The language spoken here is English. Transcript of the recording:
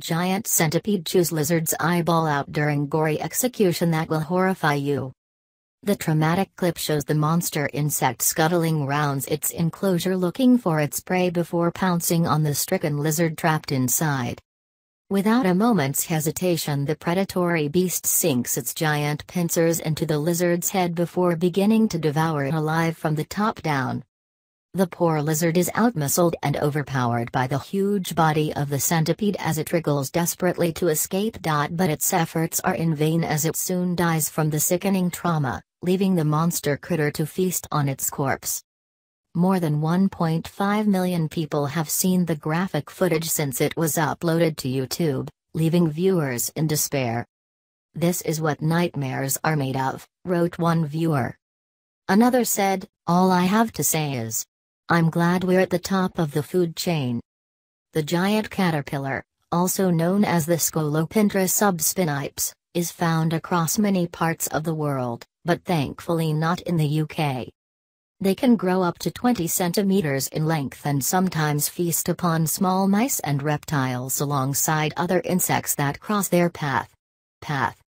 Giant centipede chews lizard's eyeball out during gory execution that will horrify you. The traumatic clip shows the monster insect scuttling rounds its enclosure looking for its prey before pouncing on the stricken lizard trapped inside. Without a moment's hesitation the predatory beast sinks its giant pincers into the lizard's head before beginning to devour it alive from the top down. The poor lizard is outmuscled and overpowered by the huge body of the centipede as it wriggles desperately to escape. But its efforts are in vain as it soon dies from the sickening trauma, leaving the monster critter to feast on its corpse. More than 1.5 million people have seen the graphic footage since it was uploaded to YouTube, leaving viewers in despair. This is what nightmares are made of, wrote one viewer. Another said, All I have to say is, I'm glad we're at the top of the food chain. The giant caterpillar, also known as the Scolopendra subspinipes, is found across many parts of the world, but thankfully not in the UK. They can grow up to 20 centimeters in length and sometimes feast upon small mice and reptiles alongside other insects that cross their path. Path.